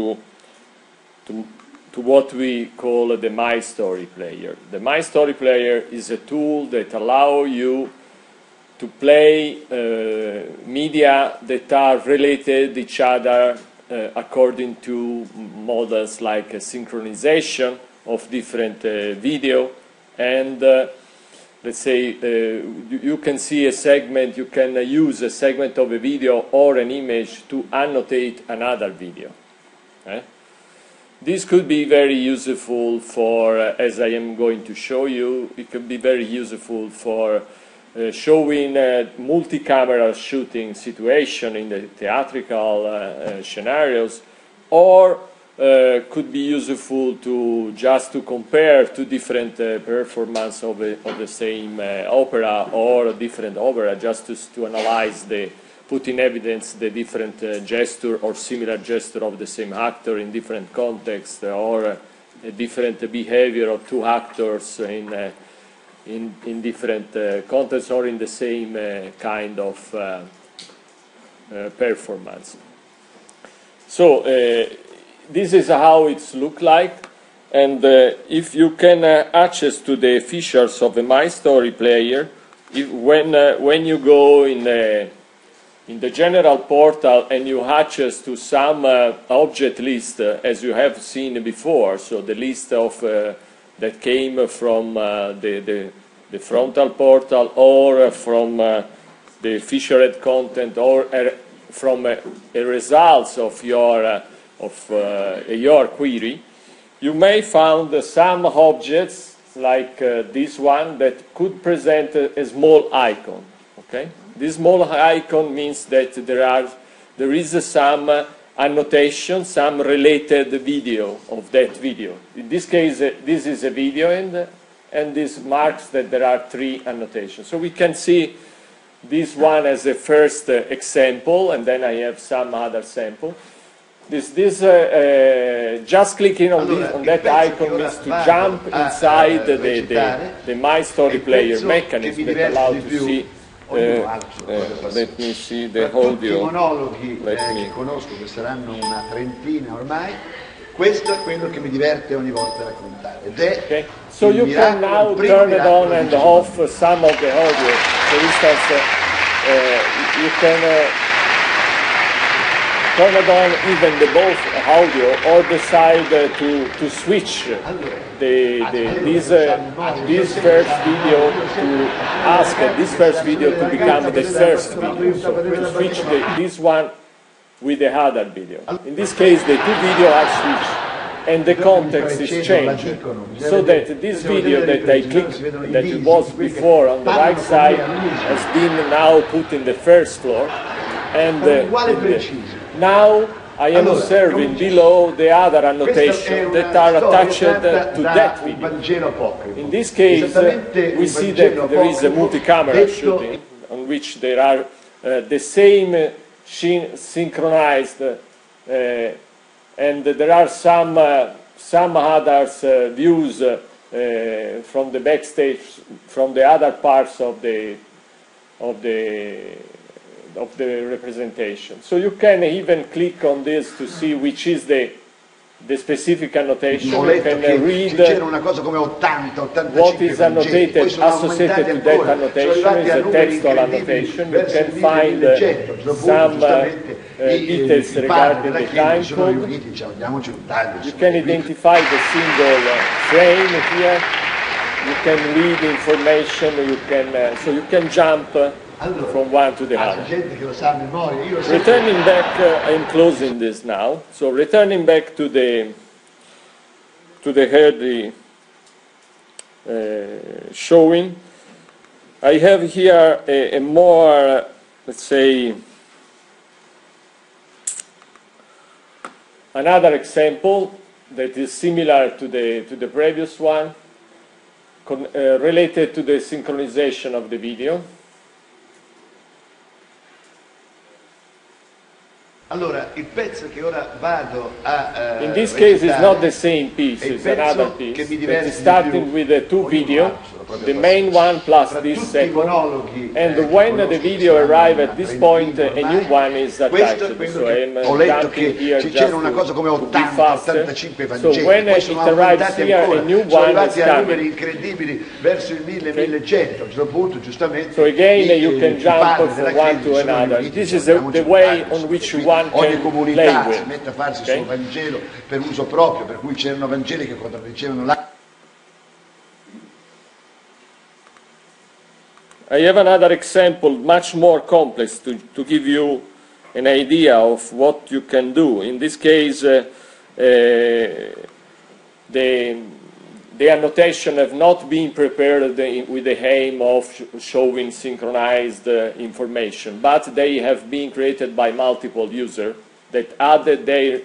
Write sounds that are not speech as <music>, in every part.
to, to, to what we call the My Story Player. The My Story Player is a tool that allows you to play uh, media that are related each other uh, according to models like synchronization of different uh, video and uh, let's say uh, you, can see a segment, you can uh, use a segment of a video or an image to annotate another video. Eh? This could be very useful for, uh, as I am going to show you, it could be very useful for uh, showing uh, multi-camera shooting situation in the theatrical uh, scenarios, or uh, could be useful to just to compare two different uh, performances of, of the same uh, opera or a different opera, just to, to analyze the put in evidence the different uh, gesture or similar gesture of the same actor in different contexts or a different behavior of two actors in, uh, in, in, different uh, contexts or in the same uh, kind of uh, uh, performance. So this is how it's look like and if you can access to the features of a My Story player, if, when, when you go in the in the general portal and you access to some uh, object list uh, as you have seen before, so the list of uh, that came from uh, the, the, the, frontal portal or from uh, the featured content or from a, a results of your, uh, of, your query, you may find some objects like this one that could present a, a small icon. Okay? This small icon means that there, are, there is some annotation, some related video of that video. In this case, this is a video and, and this marks that there are three annotations. So we can see this one as a first example, and then I have some other sample. This, this uh, uh, just clicking on, this, on that icon means to jump inside the, the, the My Story Player mechanism that allows to see eh, let me see the audio. I monologhi eh, che conosco, che saranno una trentina ormai, questo è quello che mi diverte ogni volta a raccontare. Ed è okay. So you can now turn it on and off some of the audio. For instance, uh, you can uh, turn it on even the both audio or decide uh, to, to switch the, the, this, uh, this first video to ask uh, this first video to become the first video. So to switch the, this one with the other video. In this case, the two videos are switched and the context is changed so that this video that I clicked that it was before on the right side has been now put in the first floor and uh, now I am allora, observing below the other annotation that are attached to that video. In this case, uh, we see that there is a multi-camera shooting on which there are uh, the same synchronized uh, and there are some uh, some others uh, views uh, from the backstage from the other parts of the of the of the representation. So you can even click on this to see which is the, the specific annotation. You can read what is annotated associated to that annotation, is a textual annotation. You can find uh, some uh, uh, details regarding the time code. You can identify the single uh, frame here. You can read information. You can uh, so you can jump allora, from one to the other. Returning back, uh, I'm closing this now. So returning back to the to the early uh, showing, I have here a, a more, let's say, another example that is similar to the to the previous one, con, uh, related to the synchronization of the video. Allora, il pezzo che ora vado a uh, In this case it's not the same piece, it's another piece. Che mi diverte starting with the two video. the main one plus this second. And eh, when the video arrive at this point, a new one is questo attached. So I'm ho letto che c'era una cosa come to be 80, faster. 85 So Vangeli, when it sono arrives here, ancora, a new sono one is arrivati a numeri incredibili verso il 1000-1100, a certo punto giustamente So again, you can i jump from one to sono another. This is the, way on which quindi one ogni comunità play si mette a farsi il Okay? suo Vangelo per uso proprio, per cui c'erano Vangeli che quando dicevano la I have another example, much more complex, to, to give you an idea of what you can do. In this case, uh, uh, the, the annotation have not been prepared with the aim of sh- showing synchronized uh, information, but they have been created by multiple users that added their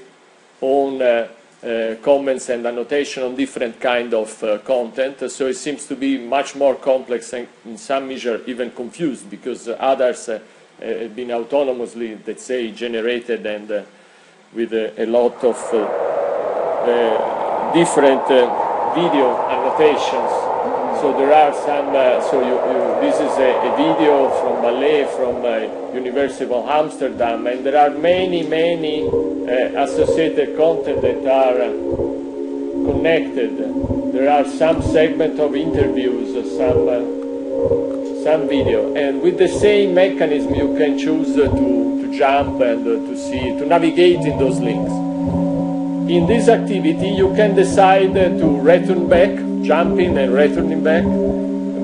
own uh, uh, comments and annotation on different kind of uh, content. So it seems to be much more complex and in some measure even confused because others uh, have been autonomously, let's say, generated and uh, with a, a lot of different video annotations. So there are some, uh, so you, you, this is a, a video from ballet from uh, University of Amsterdam, and there are many, many uh, associated content that are uh, connected. There are some segment of interviews, uh, some, uh, some video, and with the same mechanism you can choose to, to jump and to see, to navigate in those links. In this activity, you can decide uh, to return back, jumping and returning back,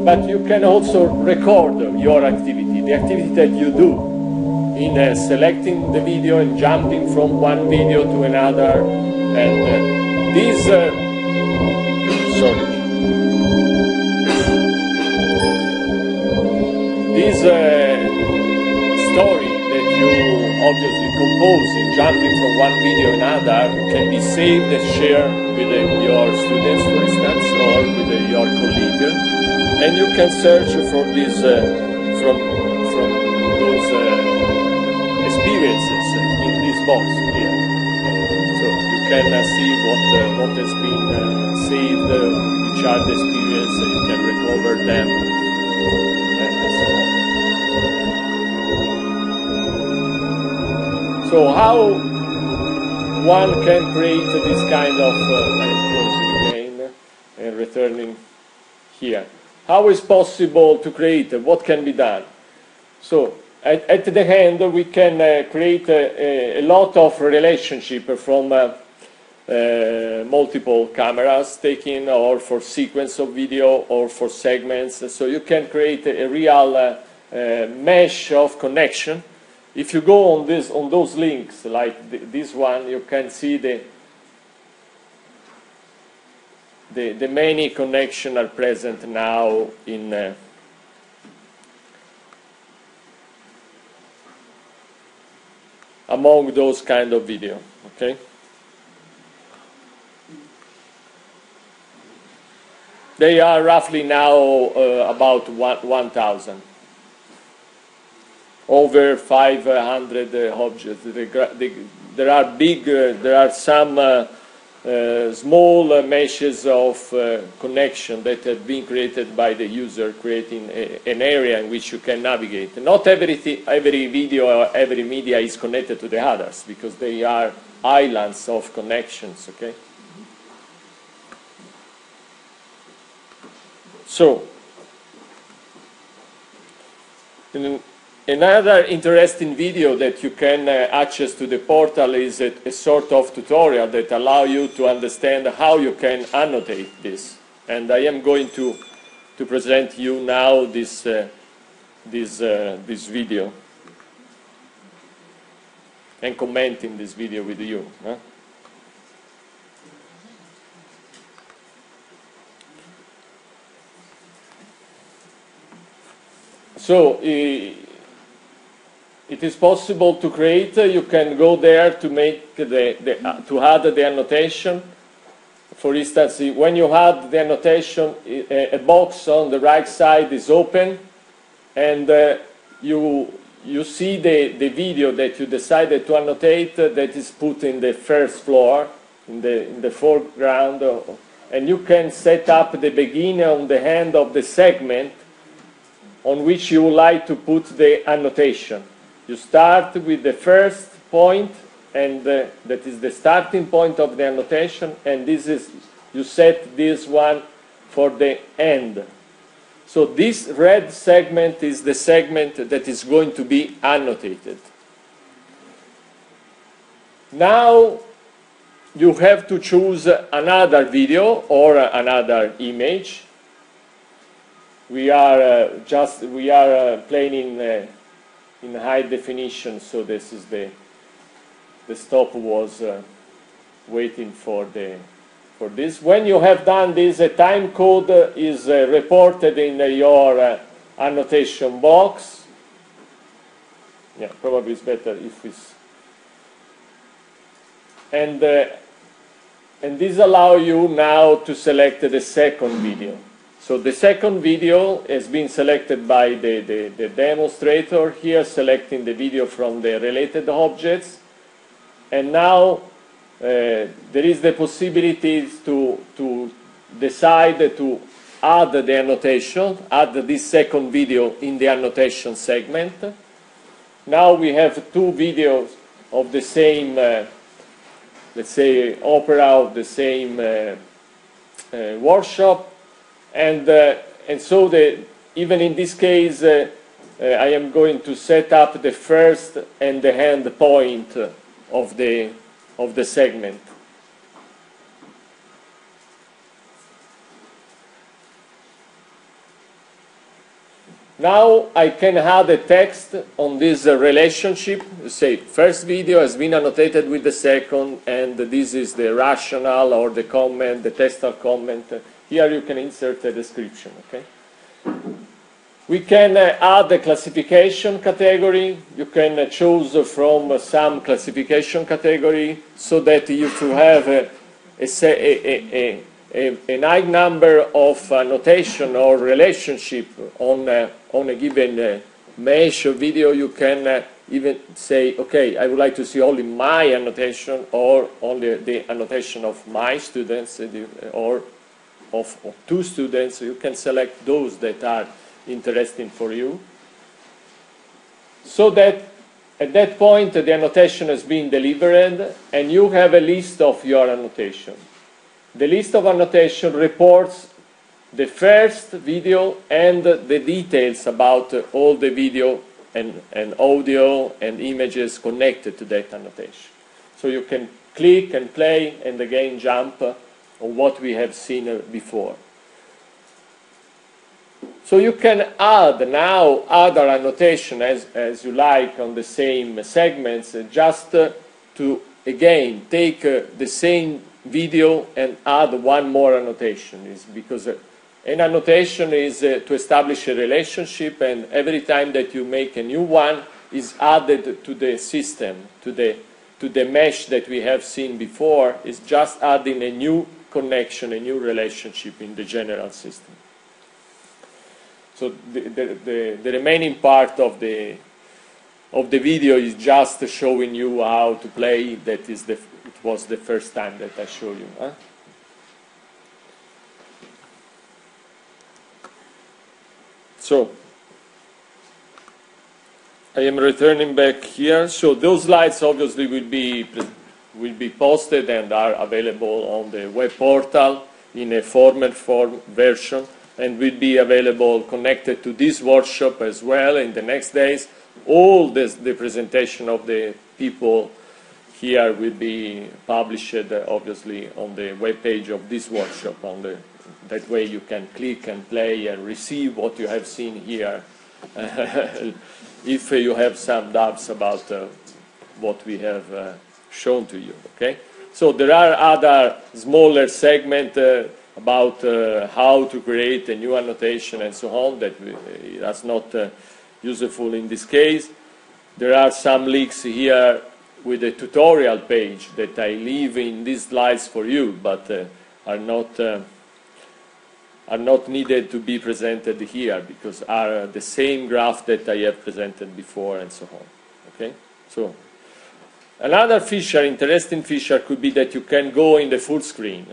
but you can also record your activity, the activity that you do in uh, selecting the video and jumping from one video to another. And uh, this, uh, sorry, this uh, story that you obviously compose jumping from one video another can be saved and shared with uh, your students, for instance, or with uh, your colleague, and you can search for this uh, from from those uh, experiences in this box here. So you can uh, see what uh, what has been uh, saved, uh, which are the experiences, you can recover them, and so on. So how one can create this kind of, uh, closing again and returning here. How is possible to create? What can be done? So at, at the end we can uh, create a, a, lot of relationship from uh, uh, multiple cameras taken or for sequence of video or for segments. So you can create a, a real uh, uh, mesh of connection. If you go on this on those links like th- this one, you can see the the, the many connections are present now in uh, among those kind of video. Okay. They are roughly now uh, about one, 1,000. Over 500 uh, objects. The the- There are big, uh, there are some uh, uh, small uh, meshes of uh, connection that have been created by the user, creating a, an area in which you can navigate. Not everything, every video or every media is connected to the others because they are islands of connections. Okay. So, in- another interesting video that you can uh, access to the portal is a, a sort of tutorial that allow you to understand how you can annotate this. And I am going to, to present you now this, uh, this, uh, this video and commenting this video with you. huh? So i- it is possible to create. uh, You can go there to make the, the uh, to add the annotation. For instance, when you add the annotation, a box on the right side is open, and uh, you you see the, the video that you decided to annotate uh, that is put in the first floor, in the in the foreground and you can set up the beginning and the end of the segment on which you would like to put the annotation. You start with the first point, and uh, that is the starting point of the annotation, and this is you set this one for the end. So this red segment is the segment that is going to be annotated. Now you have to choose another video or another image. We are uh, just we are uh, playing in high definition, so this is the the stop was uh, waiting for the for this. When you have done this, a time code is uh, reported in your uh, annotation box. Yeah, probably it's better if it's and uh, and this allow you now to select the second video. So the second video has been selected by the, the, the, demonstrator here, selecting the video from the related objects. And now uh, there is the possibility to, to decide to add the annotation, add this second video in the annotation segment. Now we have two videos of the same uh, let's say, opera of the same uh, uh, workshop. And, uh, and so the, even in this case, uh, uh, I am going to set up the first and the end point of the, of the segment. Now I can add a text on this relationship. Say, first video has been annotated with the second, and this is the rationale or the comment, the textual comment. Here you can insert a description, okay? We can uh, add a classification category. You can uh, choose from some classification category so that you to have a, a, a, a, a high number of uh, notation or relationship on, uh, on a given uh, mesh or video, you can uh, even say, okay, I would like to see only my annotation or only the annotation of my students uh, or of, of two students. You can select those that are interesting for you. So that at that point, the annotation has been delivered, and you have a list of your annotation. The list of annotation reports the first video and the details about all the video and, and audio and images connected to that annotation. So you can click and play and again jump on what we have seen before. So you can add now other annotation as, as you like on the same segments just to again take the same video and add one more annotation is because uh, an annotation is uh, to establish a relationship and every time that you make a new one is added to the system to the to the mesh that we have seen before is just adding a new connection a new relationship in the general system so the, the, the, the remaining part of the of the video is just showing you how to play that is the it was the first time that I show you. Huh? So, I am returning back here. So those slides obviously will be will be posted and are available on the web portal in a format form version and will be available connected to this workshop as well in the next days. All this, the presentation of the people here will be published obviously on the web page of this workshop. On the, that way you can click and play and receive what you have seen here <laughs> if you have some doubts about uh, what we have uh, shown to you. Okay? So there are other smaller segments uh, about uh, how to create a new annotation and so on that we, that's not uh, useful in this case. There are some links here with a tutorial page that I leave in these slides for you, but uh, are not uh, are not needed to be presented here because are the same graph that I have presented before and so on. Okay, so another feature, interesting feature, could be that you can go in the full screen.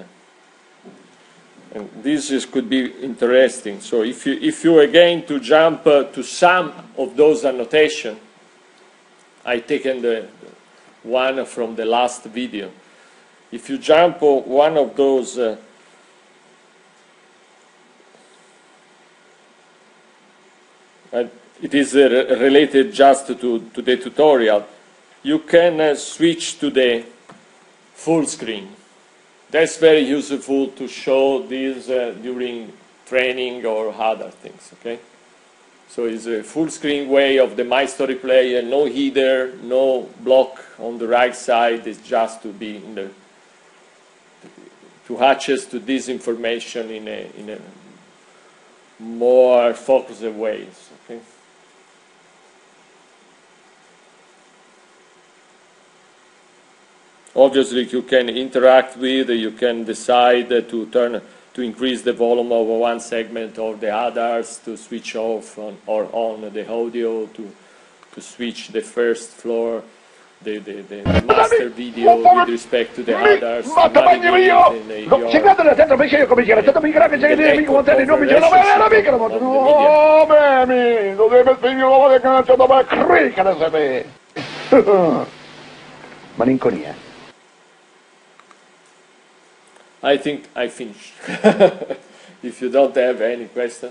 and this is, could be interesting. So if you, if you again to jump uh, to some of those annotations, I taken the one from the last video. If you jump one of those uh, it is uh, related just to, to the tutorial, you can uh, switch to the full screen. That's very useful to show this uh, during training or other things, okay? So it's a full screen way of the My Story player, no header, no block on the right side, it's just to be in the, to access to this information in a, in a more focused ways, okay? Obviously, you can interact with, you can decide to turn to increase the volume of one segment or the others, to switch off on, or on the audio, to, to switch the first floor, the, the, the master video with respect to the others. Ma bagno io! Si guarda dentro perché io come c'era, stato mica che c'è che mi contare non mi c'è la vera mica la moto. No, beh, non deve finire la volta che non c'è da crica da sapere. <laughs> Malinconia. I think I finished. <laughs> if you don't have any question.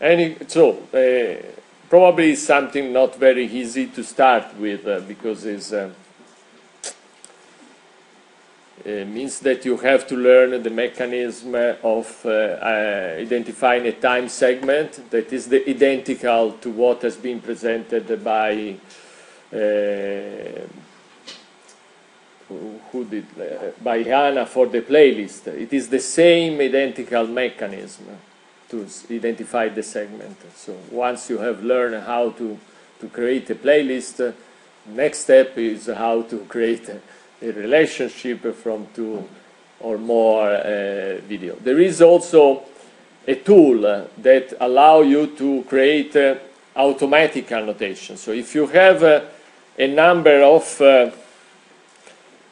Any, so, uh, probably something not very easy to start with uh, because it's, uh, it means that you have to learn the mechanism of uh, uh, identifying a time segment that is the identical to what has been presented by who did uh, by Hannah for the playlist. It is the same identical mechanism to identify the segment. So once you have learned how to, to create a playlist, next step is how to create a, a relationship from two or more uh, video. There is also a tool that allow you to create uh, automatic annotation. So if you have uh, a number of uh,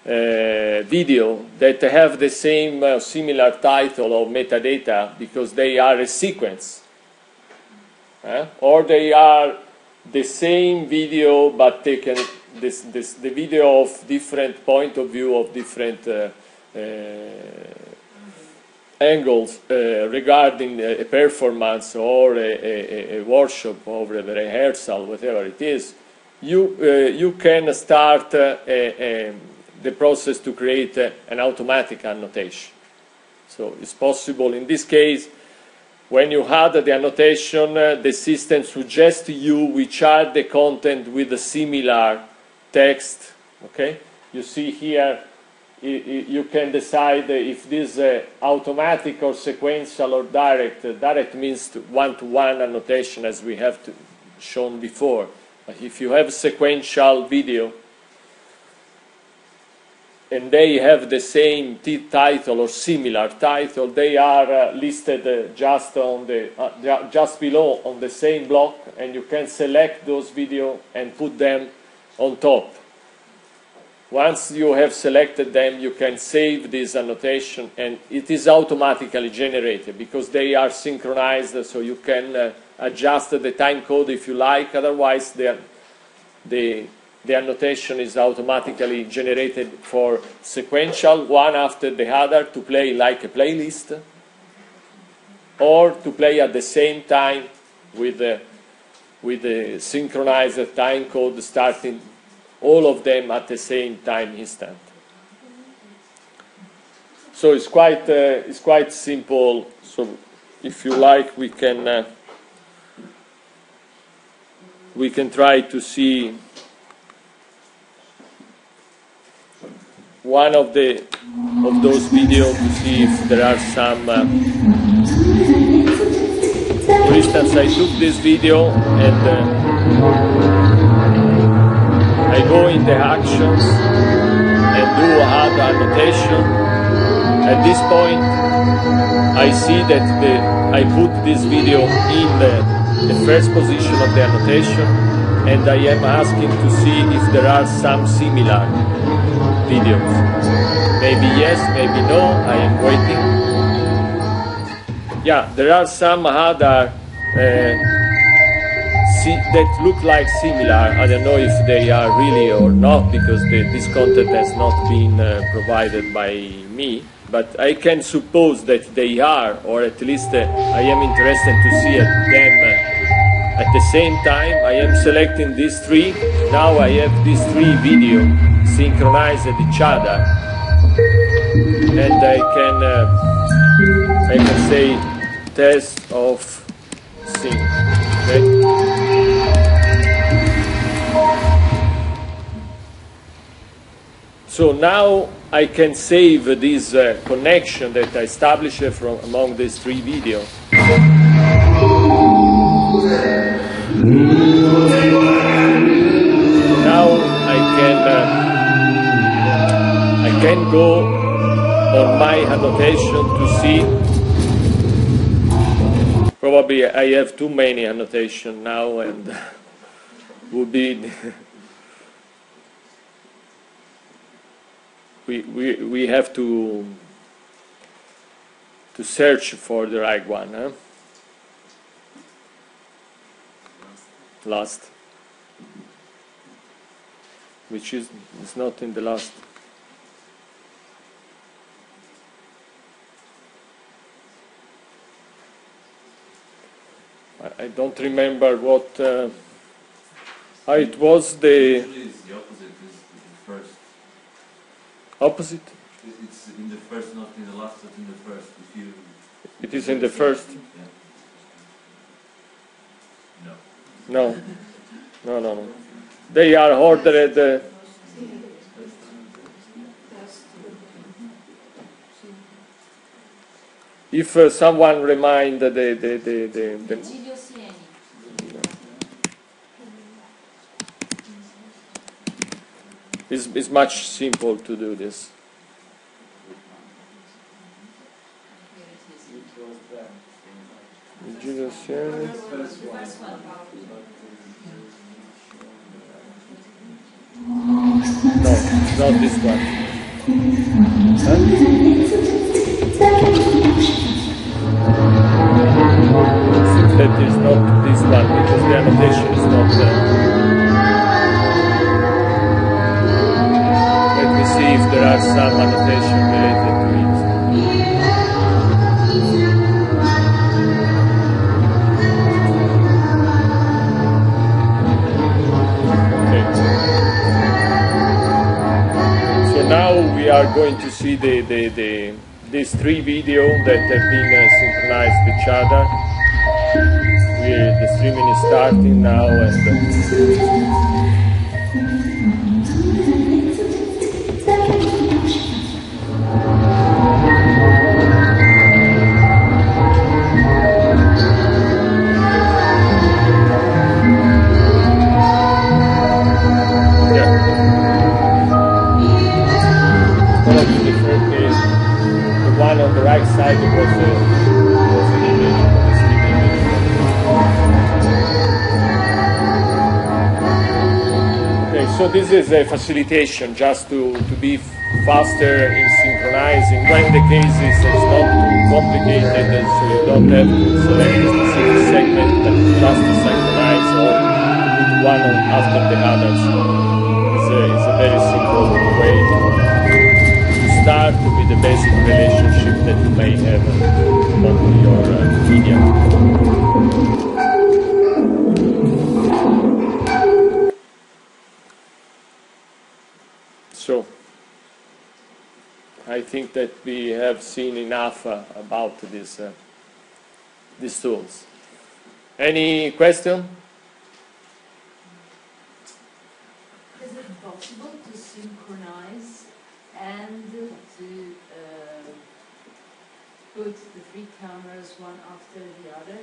video that have the same uh, similar title or metadata because they are a sequence uh, or they are the same video but taken this, this, the video of different point of view of different uh, uh, angles uh, regarding a performance or a, a, a, workshop or a rehearsal whatever it is. You, you can start a, the process to create uh, an automatic annotation. So it's possible in this case, when you add the annotation, uh, the system suggests to you which are the content with a similar text. Okay, you see here, you can decide if this uh, automatic or sequential or direct. Uh, direct means one-to-one -one annotation, as we have shown before. But if you have sequential video, and they have the same title or similar title, they are uh, listed uh, just on the uh, just below on the same block, and you can select those video and put them on top. Once you have selected them, you can save this annotation, and it is automatically generated because they are synchronized, so you can uh, adjust the time code if you like. Otherwise, the the the annotation is automatically generated for sequential, one after the other, to play like a playlist, or to play at the same time with the, with the synchronized time code starting all of them at the same time instant. So it's quite, uh, it's quite simple. So if you like, we can, uh, we can try to see one of the of those videos to see if there are some. Uh, for instance, I took this video and uh, I go in the actions and do add annotation. At this point, I see that the, I put this video in the, the first position of the annotation and I am asking to see if there are some similar videos. Maybe yes, maybe no. I am waiting. Yeah, there are some other uh, that look like similar. I don't know if they are really or not because the, this content has not been uh, provided by me. But I can suppose that they are, or at least uh, I am interested to see them uh, at the same time. I am selecting these three. Now I have these three video synchronized each other, and I can uh, I can say test of sync. Okay? So now I can save this uh, connection that I established from among these three videos. Can go on my annotation to see. Probably I have too many annotation now and <laughs> would be <laughs> we, we, we have to to search for the right one. Last, which is, is not in the last. I, don't remember what. Uh, how it was the. Opposite? It's in the first, not in the last, but in the first. If you. It is in the first. Yeah. No. No. No, no, no. They are ordered. Uh, if uh, someone remind the the the the, the, the It's, it's much simple to do this. No, not this one. Huh? That is not this one because the annotation is not there. see if there are some annotation related to it. So now we are going to see the, the, the these three videos that have been uh, synchronized each other. We, the streaming is starting now and Okay, so this is a facilitation just to, to be faster in synchronizing when the case is not too complicated so you don't have to select a specific segment but just to synchronize or put one after the other. So it's a, it's a very simple way to, to start with the basic relationship that you may have on your uh. So, I think that we have seen enough uh, about this, uh, these tools. Any question? Is it possible to synchronize and to put the three cameras one after the other.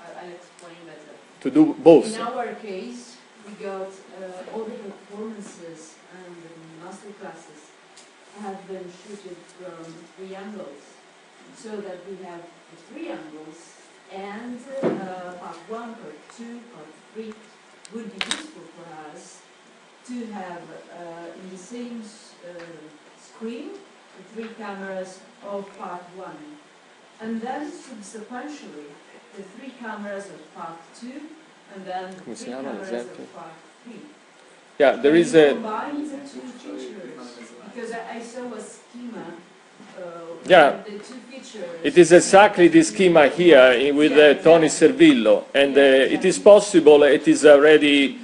I'll explain better. To do both. In our case, we got uh, all the performances and the master classes have been shooted from three angles, so that we have the three angles and uh, part one, part two, part three would be useful for us to have uh, in the same uh, screen the three cameras of part one. And then subsequently, the three cameras of part two, and then the Come three cameras of part three. Yeah, there And is a Combine the two features, because I I saw a schema, uh, Yeah. the two features. It is exactly this schema here in- with uh, Toni Servillo, and uh, it is possible, it is already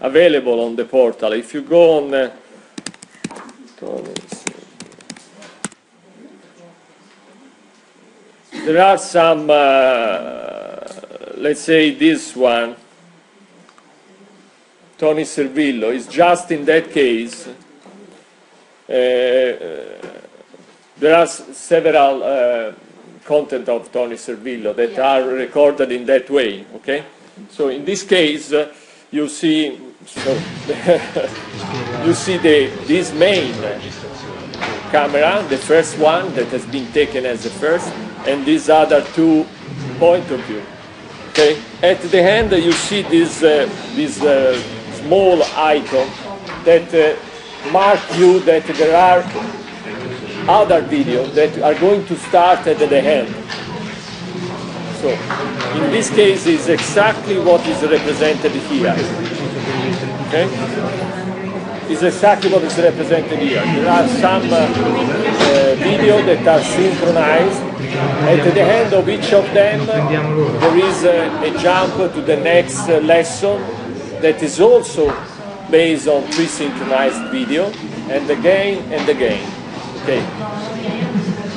available on the portal. If you go on uh, Toni there are some, uh, let's say this one, Toni Servillo, is just in that case. Uh, there are several uh, content of Toni Servillo that Yeah. are recorded in that way, okay? So in this case, uh, you see, so <laughs> you see the, this main camera, the first one that has been taken as the first, and these other two point of view. Okay? At the end, you see this, uh, this uh, small icon that uh, mark you that there are other videos that are going to start at the end. So, in this case, is exactly what is represented here. Okay? Is exactly what is represented here. There are some uh, uh, videos that are synchronized. At the end of each of them, there is a, a jump to the next lesson that is also based on pre-synchronized video, and again and again. Okay.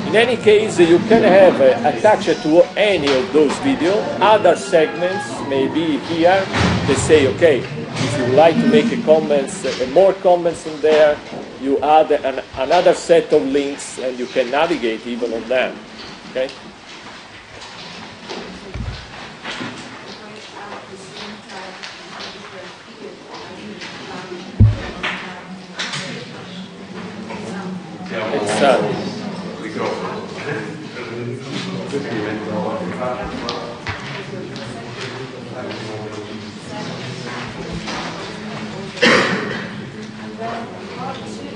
In any case, you can have uh, attached to any of those videos other segments, maybe here, they say, okay, if you would like to make a comments, uh, more comments in there, you add an, another set of links and you can navigate even on them. Okay? It's, uh, And then part two, so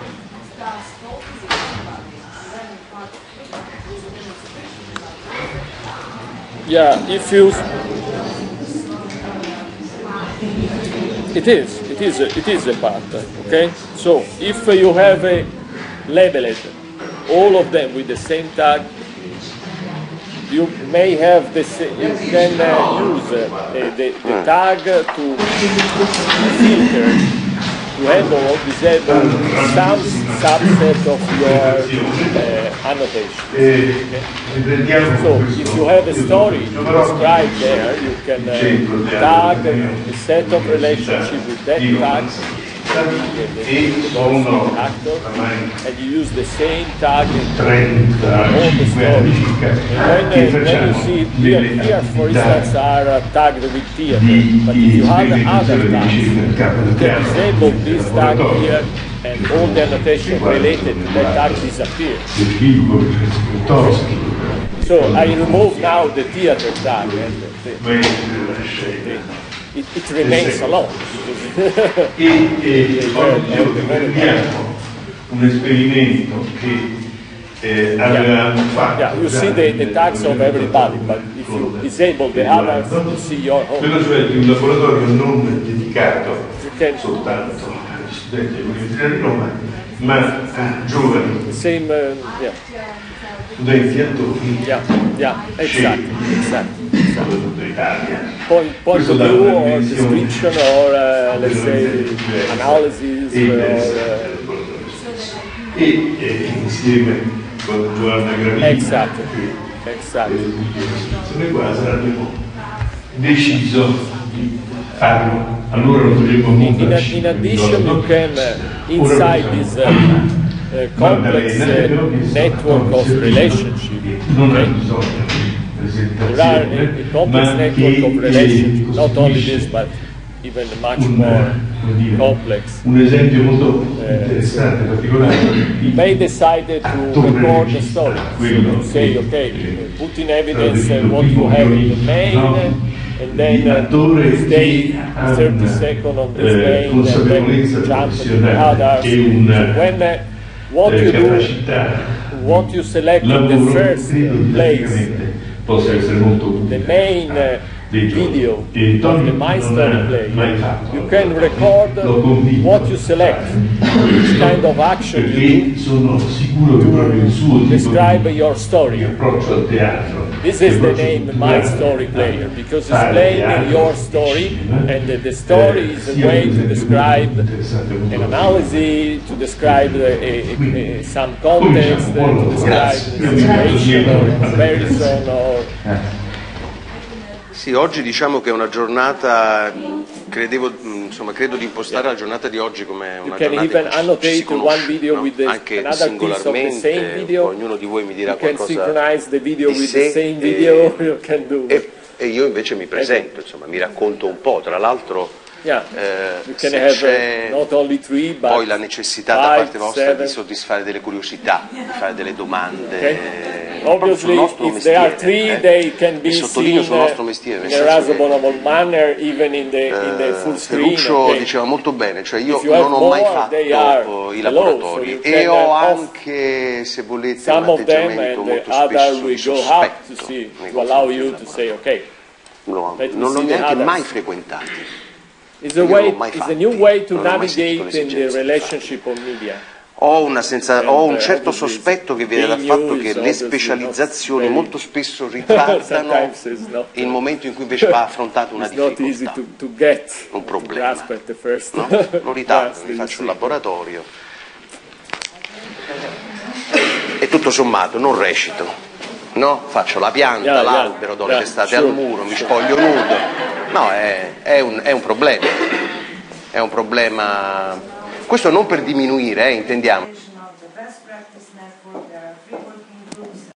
we starts focusing about it, and then part three is a demonstration it. Yeah, if you. It is, it is, a, it is a part, okay? So if you have a labeled all of them with the same tag, you may have the sa- you can uh, use uh, the, the, tag to filter, to enable or disable some subset of your uh, annotation. So if you have a story described there, you can uh, tag a set of relationship with that tag, actor, and you use the same tag in all the story. And when, uh, when you see here, here for instance, are uh, tagged with theater, but if you have other tags, you can disable this tag here and all the annotation related to that tag disappears. So I remove now the theater tag and the, the, it, it remains alone. e, e oggi prendiamo un esperimento che eh, avevamo fatto Yeah, you see the, the tags of everybody, but if you disable the others, you see your own. quello cioè di un laboratorio non dedicato soltanto studenti dell'Università di Roma ma a giovani same, uh, yeah, studenti attori yeah, yeah, exactly, exactly, exactly. di tutta Italia Point, point of view or description or uh, let's say analysis e or uh, e, e insieme con Giovanna Gravina Exactly. che exactly. situazione qua abbiamo deciso di farlo. Dovremmo In, in addition, you can uh, inside this uh, uh, complex uh, network of relationship. Non ha Okay? There are a, a complex network of eh, relationship, not only this, but even much more complex. un esempio molto Eh, interessante, particolare. <laughs> You may decide to record the. So say, okay, eh, put in evidence what you have in the main? And then uh, L'attore stay che ha 30 una, seconds on this eh, main, and consapevolezza then jump to the professionale others. e un So when uh, what eh, you do, capacità what you select in lavoro the first credo place, didatticamente possa essere molto the utile main a giovani. video of the My Story player, you can record what you select, which kind of action you perché sono sicuro che proprio il suo do, tipo describe your story. approccio al teatro. This is the name My Story Player because it's playing your story and the, the story eh, is a way to describe molto interessante avuto an analysis, to describe the, a, a, a, some context, to describe the Io situation or comparison or Sì, oggi diciamo che è una giornata, credevo, mh, insomma, credo di impostare la giornata di oggi come una giornata in cui ci- ci conosce, no? anche singolarmente, ognuno di voi mi dirà qualcosa di sé e- <laughs> e, e io invece mi presento, insomma, mi racconto un po', tra l'altro Yeah, eh, you can se have c'è uh, not only three but poi la necessità da five, parte vostra seven. di soddisfare delle curiosità, di fare delle domande Okay. eh, proprio sul Obviously, nostro if there are mestiere, three, eh. they can be e sottolineo seen sul nostro mestiere, uh, nel in a senso che reasonable manner, even in the, in the full Eh, screen. Ferruccio okay? diceva molto bene, cioè io If you have non ho mai more, they are fatto i below, laboratori so you e can, ho uh, off anche, se volete, un Some of them atteggiamento and the molto other spesso will di go up to sospetto see, nei to allow confronti you dei to say, okay. No, Let me non l'ho see the neanche others. mai frequentati. It's a way, it's a new way to navigate in the relationship of media. Ho, senza- ho un uh, certo obviously sospetto che viene dal fatto che le specializzazioni molto spesso ritardano il momento in cui invece va affrontata una difficoltà. Un problema. no? Lo ritardo, <laughs> you faccio un laboratorio e tutto sommato non recito, no? Faccio la pianta, l'albero, do le testate al muro, mi spoglio nudo. No, è, è un, è un problema. È un problema. Questo non per diminuire, eh, intendiamo.